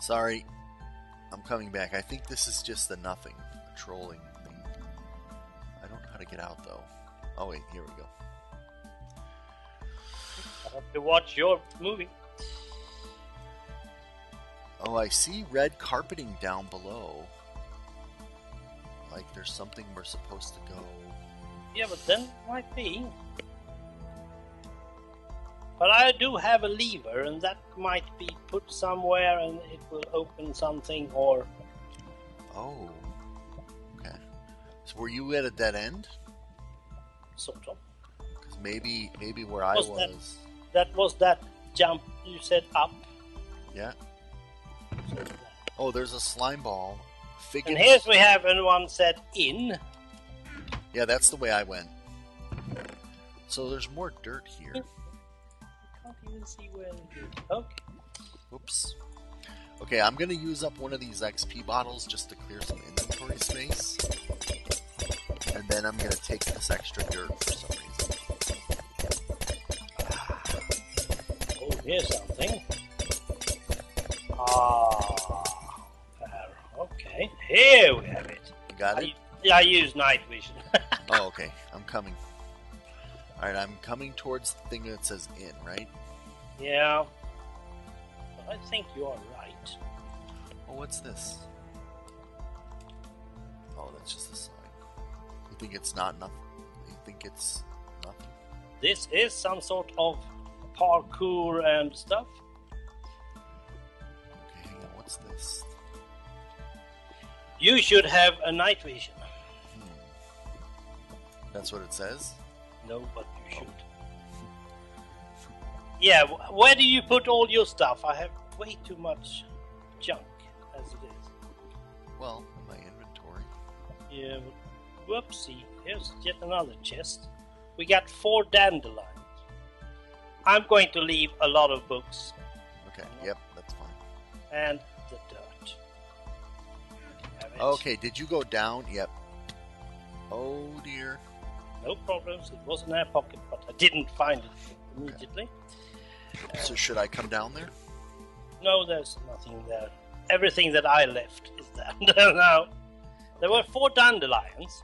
Sorry, I'm coming back. I think this is just the nothing, a trolling thing. I don't know how to get out though. Oh wait, here we go. I have to watch your movie. Oh, I see red carpeting down below. Like there's something we're supposed to go. Yeah, but then might be. But I do have a lever, and that might be put somewhere, and it will open something, or Oh. Okay. So were you at a dead end? sort of. Because maybe maybe where I Was was. that- That was that jump you said up. Yeah. So. Oh, there's a slime ball. Figure. And here's we have, and one said in. Yeah, that's the way I went. So there's more dirt here. Can't even see where it is. Okay. Whoops. Okay, I'm gonna use up one of these XP bottles just to clear some inventory space. And then I'm gonna take this extra dirt for some reason. Oh, here's something. Ah, there. Okay, here we have it. You got it? I, I use night vision. Oh, okay. I'm coming. Alright, I'm coming towards the thing that says in, right? Yeah, but I think you are right. Oh, what's this? Oh, that's just a sign. You think it's not nothing? You think it's nothing? This is some sort of parkour and stuff. Okay, hang on. What's this? You should have a night vision. Hmm. That's what it says? No, but you should. Yeah, where do you put all your stuff? I have way too much junk as it is. Well, in my inventory. Yeah, whoopsie. Here's yet another chest. We got four dandelions. I'm going to leave a lot of books Okay, yep, that's fine. and the dirt. Okay, did you go down? Yep. Oh dear. No problems. It was in our pocket, but I didn't find it immediately. So should I come down there? No, there's nothing there. Everything that I left is there now. There were four dandelions.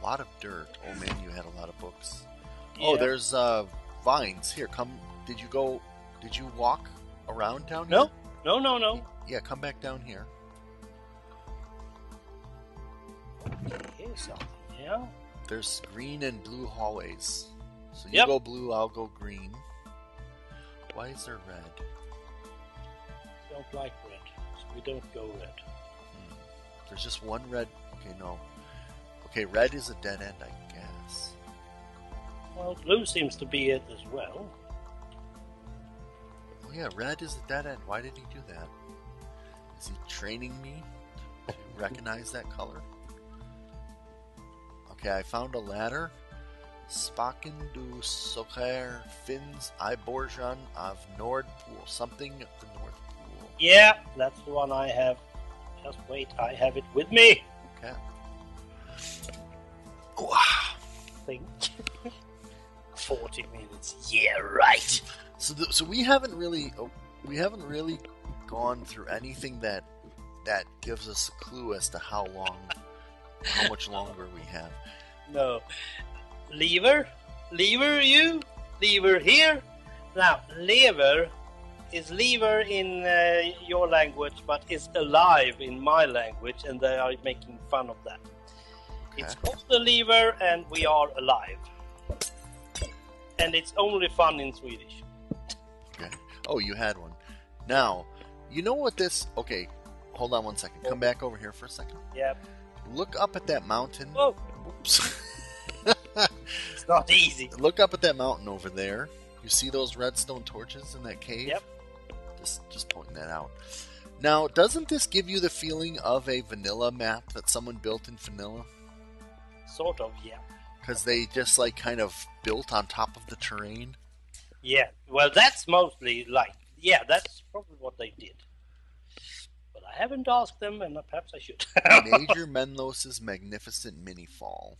A lot of dirt. Oh man, you had a lot of books. Oh, there's uh vines. Here, come. Did you go? Did you walk around down here? No, no, no, no. Yeah, come back down here. Here's something. Yeah. There's green and blue hallways. So you Yep. go blue, I'll go green. Why is there red? Don't like red, so we don't go red. Hmm. There's just one red. Okay, no. Okay, red is a dead end, I guess. Well, blue seems to be it as well. Oh yeah, red is a dead end. Why did he do that? Is he training me to recognize that color? Okay, I found a ladder. Spaken du Socher Finns Iborjan of Nordpool. Something of the North Pool. Yeah, that's the one I have. Just wait, I have it with me. Okay. Think. 40 minutes. Yeah, right. So, th- so we haven't really, oh, we haven't really gone through anything that that gives us a clue as to how long, how much longer we have. No. Lever? Lever you? Lever here? Now, lever is lever in uh, your language, but is alive in my language, and they are making fun of that. It's Okay. called the lever, and we are alive. And it's only fun in Swedish. Okay. Oh, you had one. Now, you know what this? Okay, hold on one second. Come back over here for a second. Yeah. Look up at that mountain. Whoa, Whoops. it's not easy. Look up at that mountain over there. You see those redstone torches in that cave? Yep. Just, just pointing that out. Now, doesn't this give you the feeling of a vanilla map that someone built in vanilla? Sort of, yeah. Because they just like kind of built on top of the terrain. Yeah, well, that's mostly like, yeah, that's probably what they did. Haven't asked them, and perhaps I should. Major Menlos's magnificent mini fall.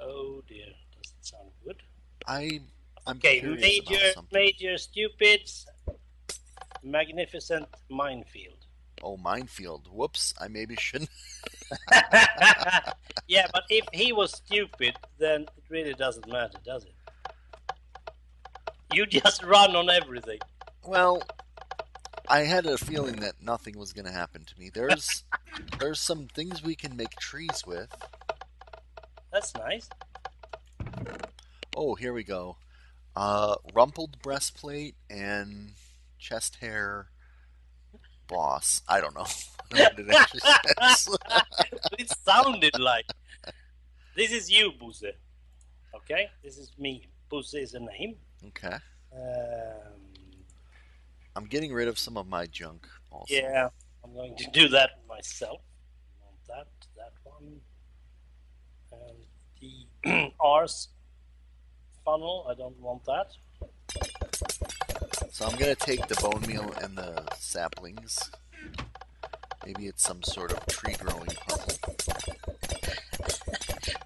oh dear, doesn't sound good. I I'm Okay, curious major, major stupids, magnificent minefield. Oh, minefield. Whoops! I maybe shouldn't. yeah, but if he was stupid, then it really doesn't matter, does it? You just run on everything. Well, I had a feeling that nothing was going to happen to me. There's there's some things we can make trees with. That's nice. Oh, here we go. Uh, rumpled breastplate and chest hair boss. I don't know what it it sounded like. This is you, Buse. Okay? This is me. Buse is a name. okay. Um, I'm getting rid of some of my junk also. yeah, I'm going to do that myself. Want that, that one. And the R's funnel, I don't want that. So I'm gonna take the bone meal and the saplings. Maybe it's some sort of tree growing puzzle.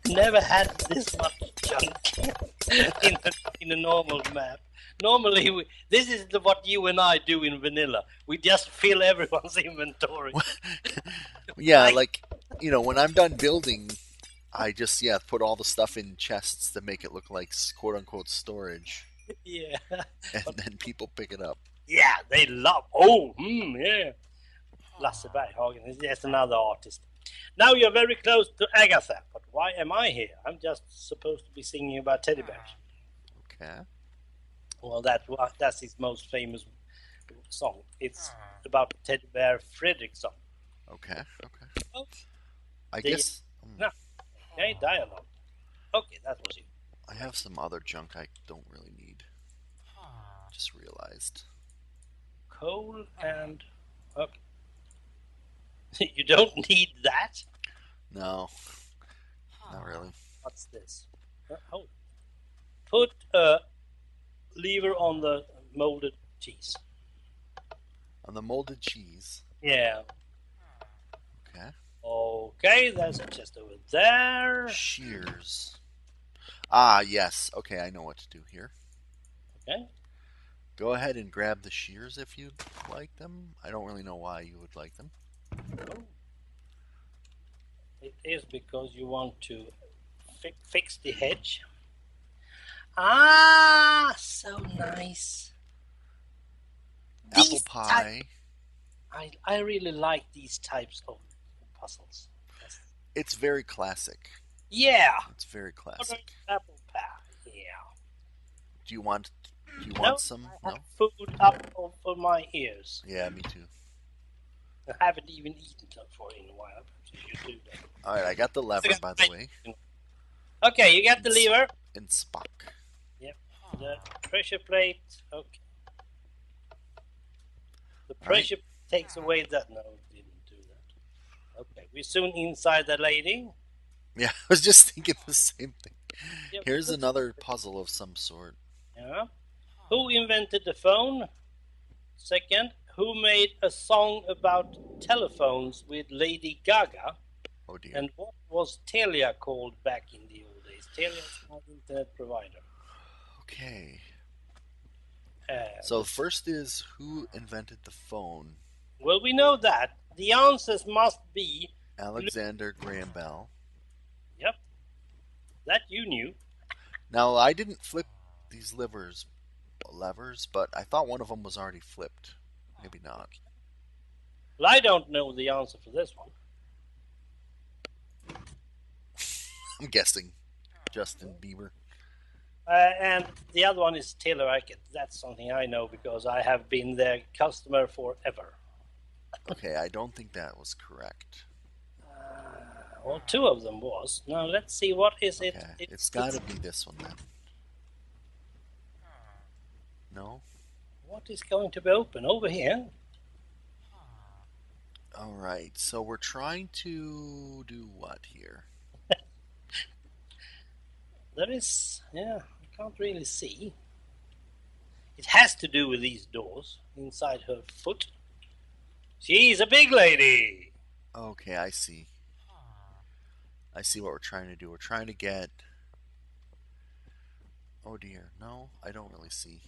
Never had this much junk in a, in a normal map. Normally, we, this is the, what you and I do in vanilla. We just fill everyone's inventory. Yeah, Like- like you know, when I'm done building, I just yeah put all the stuff in chests to make it look like quote unquote storage, yeah, and then people pick it up. yeah, they love. Oh, mm, yeah. Lasse Berghagen is just another artist. Now you're very close to Agatha, but why am I here? I'm just supposed to be singing about teddy bears. Okay. Well, that that's his most famous song. It's about teddy bear Fredriksson. Okay. Okay. Oh. I The- guess No. Okay, dialogue. Okay, that was it. I have some other junk I don't really need. Just realized. Coal and okay. you don't need that. No, not really. What's this? Uh, hold. Put a lever on the molded cheese. On the molded cheese. Yeah. Okay. Okay, there's a chest over there. Shears. Ah, yes. Okay, I know what to do here. Okay. Go ahead and grab the shears if you'd like them. I don't really know why you would like them. Oh. It is because you want to fi- fix the hedge. Ah, so nice. Apple These pie. I, I really like these types of puzzles. Yes. It's very classic. Yeah. It's very classic. Apple pie. Yeah. Do you want? Do you No, want some? I No. food up over my ears. Yeah, me too. I haven't even eaten for in a while. Perhaps you should do that. All right, I got the lever by the way. Okay, you got the lever. In Spock. The pressure plate. Okay. The pressure takes away that. No, it didn't do that. Okay, we're soon inside the lady. Yeah, I was just thinking the same thing. Here's another puzzle of some sort. Yeah. Who invented the phone? Second, who made a song about telephones with Lady Gaga? Oh dear. And what was Telia called back in the old days? Telia is not internet provider. Okay. Uh, So first is who invented the phone? well, we know that. The answers must be Alexander Graham Bell. Yep. That you knew. Now I didn't flip these levers, levers, but I thought one of them was already flipped. Maybe not. Well, I don't know the answer for this one. I'm guessing Justin Bieber. Uh, and the other one is Televerket. That's something I know because I have been their customer forever. Okay, I don't think that was correct. Well, two of them was. Now let's see what is it. Okay, it's got to be this one then. No. What is going to be open over here? All right. So we're trying to do what here? There is. Yeah, can't really see. It has to do with these doors inside her foot. She's a big lady. Okay, I see. I see what we're trying to do. We're trying to get Oh dear. No, I don't really see.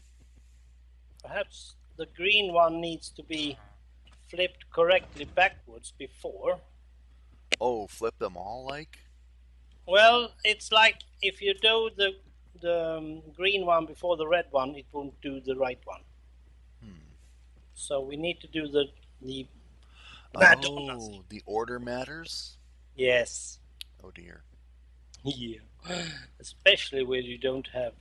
Perhaps the green one needs to be flipped correctly backwards before. Oh, flip them all like? Well, it's like if you do the the um, green one before the red one, it won't do the right one. Hmm. So we need to do the the Oh, the order matters? yes, Oh dear. yeah, especially where you don't have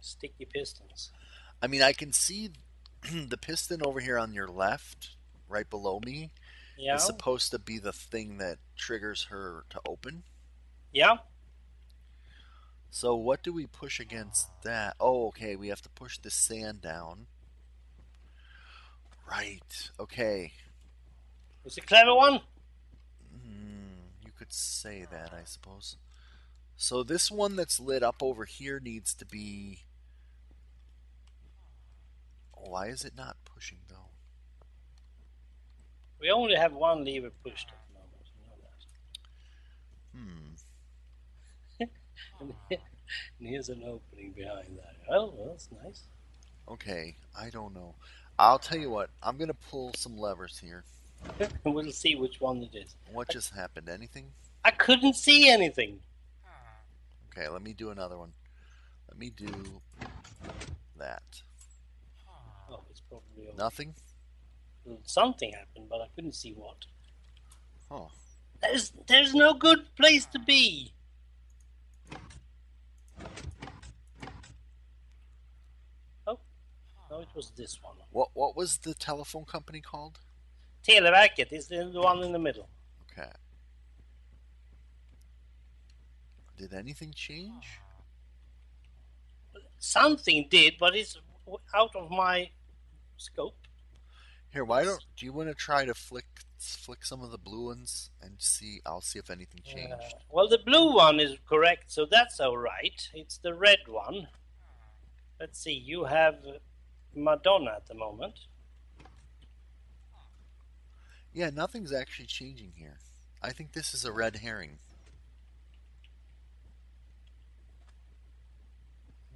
sticky pistons. I mean, I can see the piston over here on your left, right below me, Yeah, is supposed to be the thing that triggers her to open. yeah. So what do we push against that? Oh, okay, we have to push the sand down. Right. Okay. It's a clever one. Hmm, you could say that, I suppose. So this one that's lit up over here needs to be. Why is it not pushing though? We only have one lever pushed at the moment. You know that. Hmm. and here's an opening behind that. Oh, well, that's nice. Okay, I don't know. I'll tell you what. I'm gonna pull some levers here. and we'll see which one it is. What just happened? Anything? I couldn't see anything. Okay, let me do another one. Let me do that. Oh, it's probably over. Nothing? Something happened, but I couldn't see what. Oh. There's there's no good place to be. Oh, no, it was this one. What what was the telephone company called? Televerket is the one in the middle. Okay. Did anything change? Something did, but it's out of my scope. Here, why don't do you want to try to flick flick some of the blue ones and see? I'll see if anything changed. Uh, well, the blue one is correct, so that's all right. It's the red one. Let's see. You have Madonna at the moment. Yeah, nothing's actually changing here. I think this is a red herring.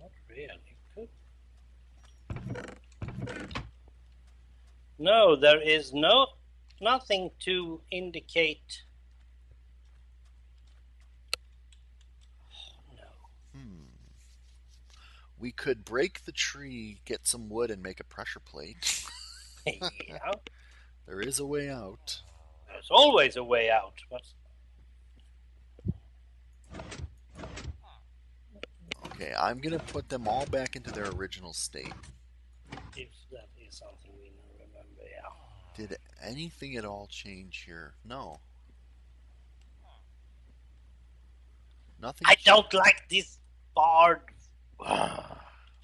Not really. Could. No, there is no nothing to indicate. No. Hmm. We could break the tree, get some wood, and make a pressure plate. yeah, there is a way out. there's always a way out, but Okay, I'm gonna put them all back into their original state. if that is something we remember, yeah. Did anything at all change here? No. Nothing. I cha- don't like this board.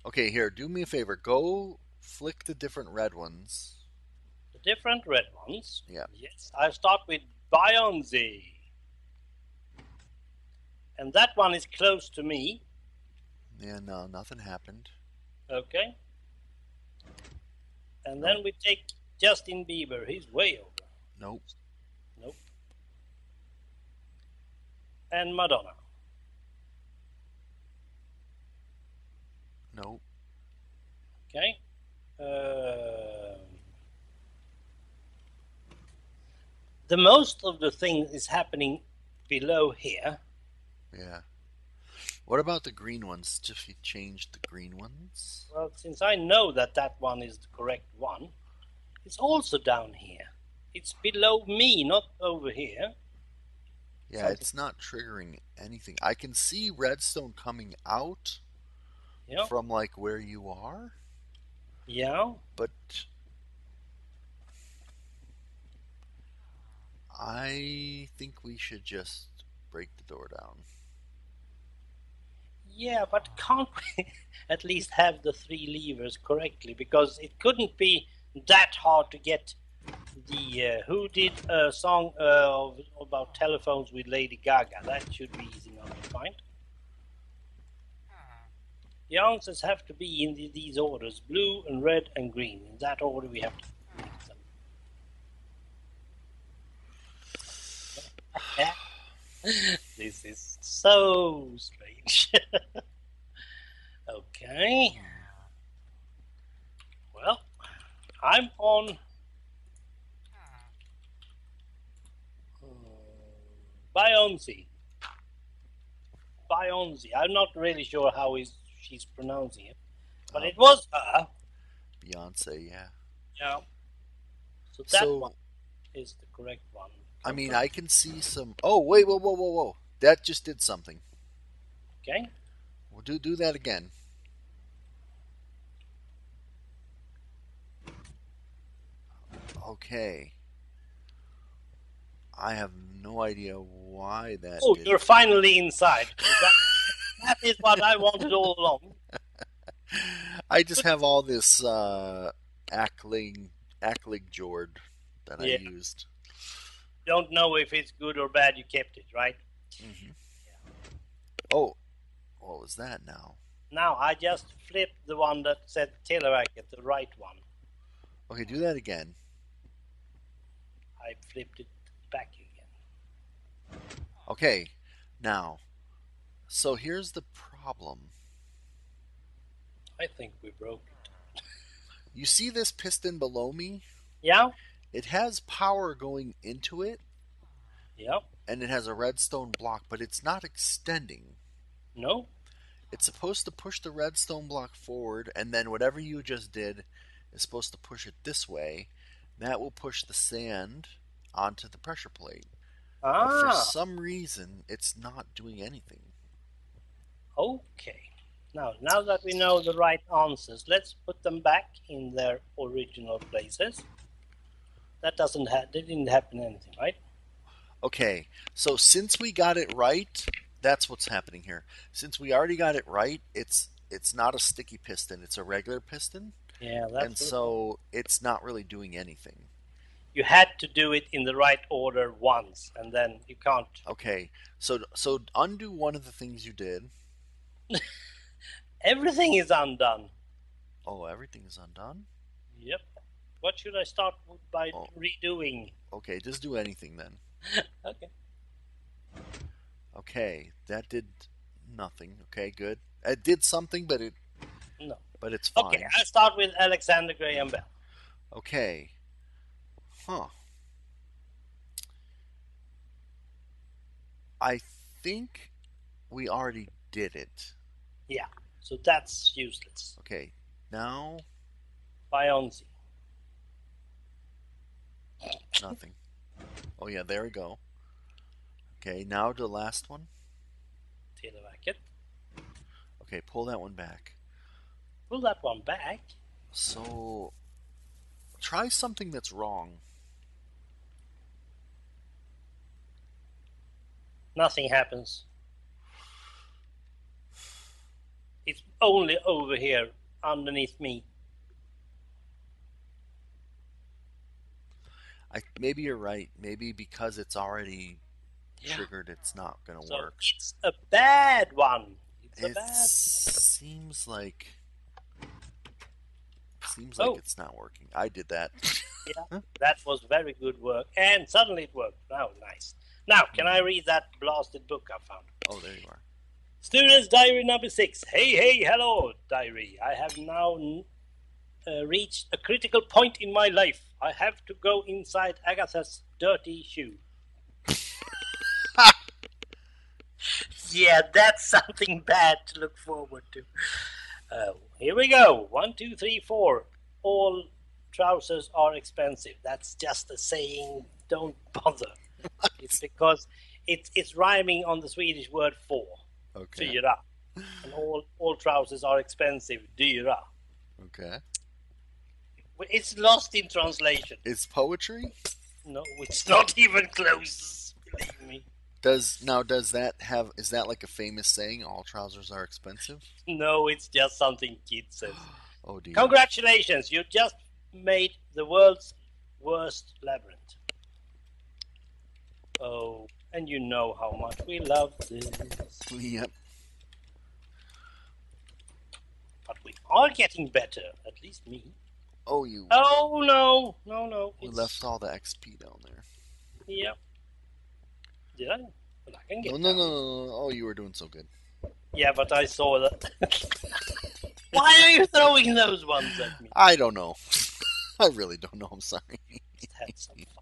Okay, here, do me a favor. Go flick the different red ones. The different red ones. Yeah. Yes, I start with Bionzi. And that one is close to me. Yeah, no, nothing happened. Okay. And then we take Justin Bieber. He's way over. Nope. Nope. And Madonna. Nope. Okay. Um the most of the thing is happening below here. Yeah. What about the green ones? Just you changed the green ones? Well, since I know that that one is the correct one, it's also down here. It's below me, not over here. Yeah, Something- it's not triggering anything. I can see redstone coming out Yeah. from like where you are, Yeah. but I think we should just break the door down. Yeah, but can't we at least have the three levers correctly? Because it couldn't be that hard to get the uh, who did a song uh, about telephones with Lady Gaga. That should be easy enough to find. The answers have to be in the, these orders: blue and red and green. In that order, we have to them. this is so strange. Okay. Well, I'm on. uh, Bionzi. Bionzi. I'm not really sure how he's, she's pronouncing it, but Oh. it was her. Beyonce, yeah. Yeah. So that so, one is the correct one. I mean, I can see some. Oh, wait, whoa, whoa, whoa, whoa! That just did something. Okay. We'll do do that again. Okay. I have no idea why that. Oh, you're finally inside. That, that is what I wanted all along. I just have all this uh, Ackling Ackling Jord that Yeah. I used. Don't know if it's good or bad. You kept it, right? hmm Oh, what was that now? Now I just flipped the one that said Televac at the right one. Okay, do that again. I flipped it back again. Okay, now, so here's the problem. I think we broke it. You see this piston below me? Yeah? It has power going into it, Yeah? and it has a redstone block, but it's not extending. No? It's supposed to push the redstone block forward, and then whatever you just did is supposed to push it this way. That will push the sand onto the pressure plate. But for Ah, some reason, it's not doing anything. okay. Now, now that we know the right answers, let's put them back in their original places. That doesn't ha- that didn't happen anything, right? Okay, so since we got it right, that's what's happening here. Since we already got it right, it's it's not a sticky piston; it's a regular piston, Yeah, that's and it. so it's not really doing anything. You had to do it in the right order once, and then you can't. Okay, so so undo one of the things you did. Everything is undone. Oh, everything is undone. Yep. What should I start by Oh. redoing? Okay, just do anything then. Okay. Okay, that did nothing. Okay, good. It did something, but it No. but it's fine. Okay, I'll start with Alexander Graham Bell. Okay. Huh. I think we already did it. Yeah. So that's useless. Okay. Now, Bionzi. nothing. Oh, yeah, there we go. Okay, now the last one. Televacket. Okay, pull that one back. Pull that one back. So, try something that's wrong. Nothing happens. It's only over here underneath me. I maybe you're right. Maybe because it's already Yeah. triggered, it's not gonna So work. it's a bad one. It's a It bad seems like seems like Oh. it's not working. I did that. yeah, That was very good work. And suddenly it worked. Now, nice. Now, can I read that blasted book I found? Oh, there you are. Students' diary number six. Hey, hey, hello, diary. I have now uh, reached a critical point in my life. I have to go inside Agatha's dirty shoe. yeah, that's something bad to look forward to. Uh, here we go. One, two, three, four. All trousers are expensive. That's just a saying. Don't bother. it's because it's it's rhyming on the Swedish word for Okay. fyra. And all, all trousers are expensive, dyra. Okay. It's lost in translation. Is poetry? No, it's not even close. Believe me. Does now does that have is that like a famous saying? All trousers are expensive. No, it's just something kids says. Oh dear. Congratulations, you just made the world's worst labyrinth. Oh, and you know how much we love this. Yep. But we are getting better, at least me. Oh, you. Oh, no, no, no. we it's- left all the XP down there. Yep. Did I? Well, I can get oh, No, no, no, no, no. Oh, you were doing so good. Yeah, but I saw that. Why are you throwing those ones at me? I don't know. I really don't know. I'm sorry. Just had some fun.